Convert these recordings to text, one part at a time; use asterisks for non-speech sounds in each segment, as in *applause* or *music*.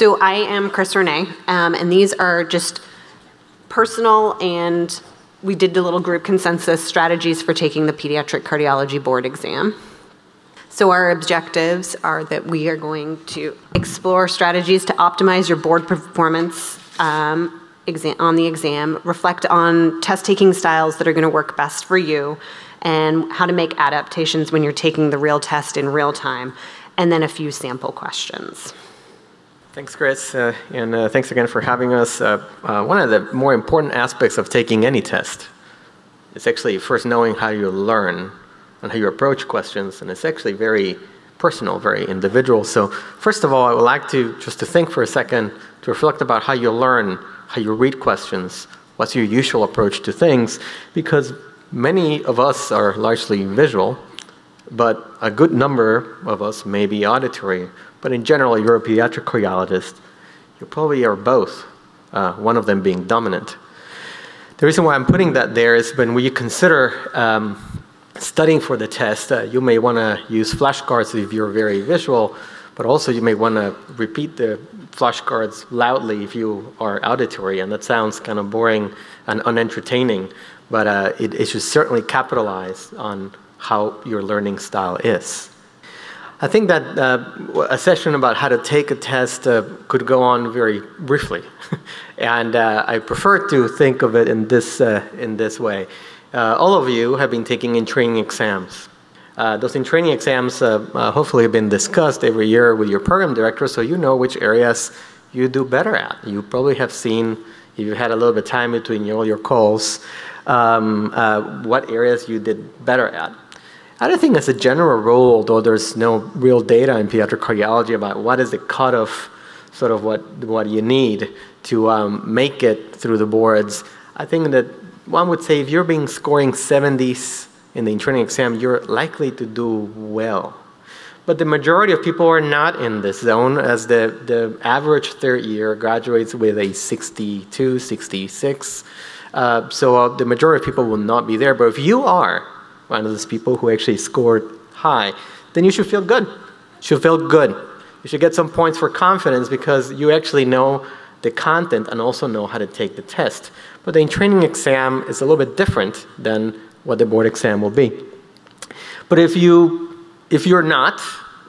So I am Chris Ronai, um, and these are just personal and we did a little group consensus strategies for taking the pediatric cardiology board exam. So our objectives are that we are going to explore strategies to optimize your board performance um, exam, on the exam, reflect on test taking styles that are going to work best for you, and how to make adaptations when you're taking the real test in real time, and then a few sample questions. Thanks, Chris, uh, and uh, thanks again for having us. Uh, uh, one of the more important aspects of taking any test is actually first knowing how you learn and how you approach questions, and it's actually very personal, very individual. So first of all, I would like to just to think for a second, to reflect about how you learn, how you read questions, what's your usual approach to things, because many of us are largely visual, but a good number of us may be auditory. But in general, you're a pediatric cardiologist. You probably are both, uh, one of them being dominant. The reason why I'm putting that there is when you consider um, studying for the test, uh, you may want to use flashcards if you're very visual, but also you may want to repeat the flashcards loudly if you are auditory, and that sounds kind of boring and unentertaining, but uh, it, it should certainly capitalize on how your learning style is. I think that uh, a session about how to take a test uh, could go on very briefly, *laughs* and uh, I prefer to think of it in this uh, in this way. Uh, all of you have been taking in training exams. Uh, those in training exams hopefully have been discussed every year with your program director, so you know which areas you do better at. You probably have seen, if you had a little bit of time between all your calls, um, what areas you did better at. I don't think as a general rule, though there's no real data in pediatric cardiology about what is the cutoff, sort of what, what you need to um, make it through the boards, I think that one would say if you're being scoring 70s in the training exam, you're likely to do well. But the majority of people are not in this zone as the, the average third year graduates with a 62, 66. Uh, so uh, the majority of people will not be there. But if you are, one of those people who actually scored high, then you should feel good. You should feel good. You should get some points for confidence because you actually know the content and also know how to take the test. But the training exam is a little bit different than what the board exam will be. But if you if you're not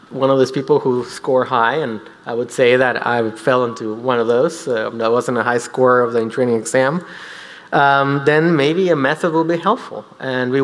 one of those people who score high, and I would say that I fell into one of those. Uh, I wasn't a high scorer of the training exam. Um, then maybe a method will be helpful, and we.